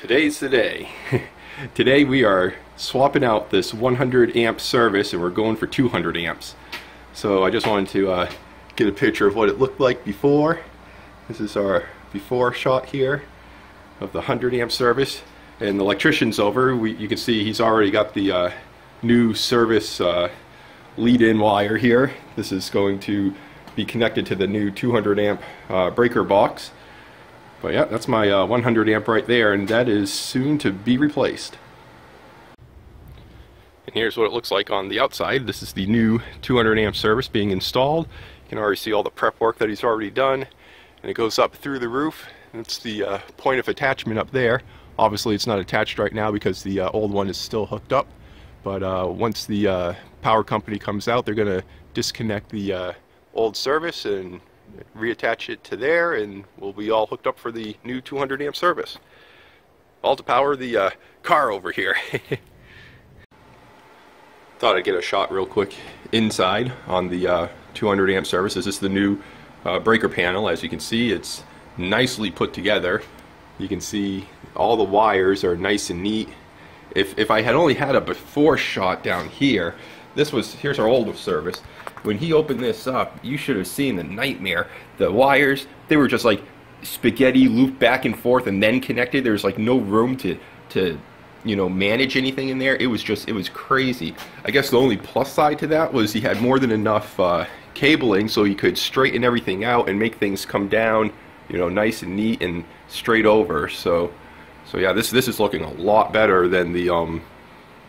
Today's the day. Today we are swapping out this 100 amp service and we're going for 200 amps. So I just wanted to uh, get a picture of what it looked like before. This is our before shot here of the 100 amp service and the electrician's over. We, you can see he's already got the uh, new service uh, lead-in wire here. This is going to be connected to the new 200 amp uh, breaker box but yeah, that's my uh, 100 amp right there, and that is soon to be replaced. And here's what it looks like on the outside. This is the new 200 amp service being installed. You can already see all the prep work that he's already done. And it goes up through the roof. It's the uh, point of attachment up there. Obviously it's not attached right now because the uh, old one is still hooked up. But uh, once the uh, power company comes out, they're going to disconnect the uh, old service and reattach it to there and we'll be all hooked up for the new 200 amp service. All to power the uh, car over here. Thought I'd get a shot real quick inside on the uh, 200 amp service. This is the new uh, breaker panel. As you can see, it's nicely put together. You can see all the wires are nice and neat. If, if I had only had a before shot down here, this was, here's our old service when he opened this up, you should have seen the nightmare. The wires, they were just like spaghetti looped back and forth and then connected. There was like no room to to you know manage anything in there. It was just it was crazy. I guess the only plus side to that was he had more than enough uh, cabling so he could straighten everything out and make things come down, you know, nice and neat and straight over. So so yeah, this this is looking a lot better than the um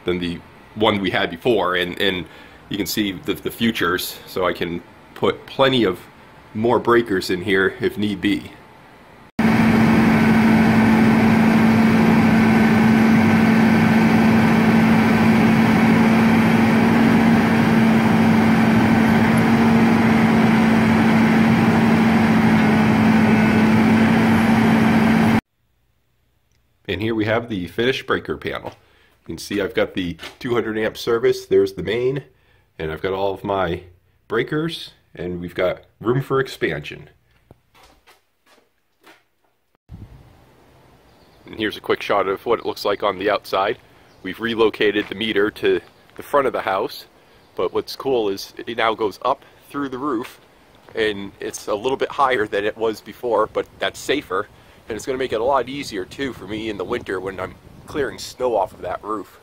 than the one we had before and and you can see the, the futures so I can put plenty of more breakers in here if need be. And here we have the finished breaker panel. You can see I've got the 200 amp service, there's the main, and I've got all of my breakers and we've got room for expansion. And here's a quick shot of what it looks like on the outside. We've relocated the meter to the front of the house, but what's cool is it now goes up through the roof and it's a little bit higher than it was before, but that's safer. And it's going to make it a lot easier too for me in the winter when I'm clearing snow off of that roof.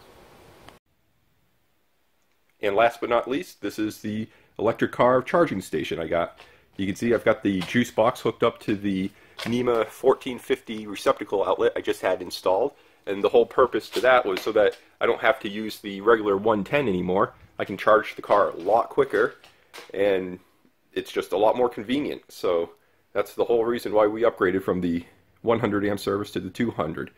And last but not least, this is the electric car charging station I got. You can see I've got the JuiceBox hooked up to the NEMA 14-50 receptacle outlet I just had installed. And the whole purpose to that was so that I don't have to use the regular 110 anymore. I can charge the car a lot quicker and it's just a lot more convenient. So that's the whole reason why we upgraded from the 100 amp service to the 200.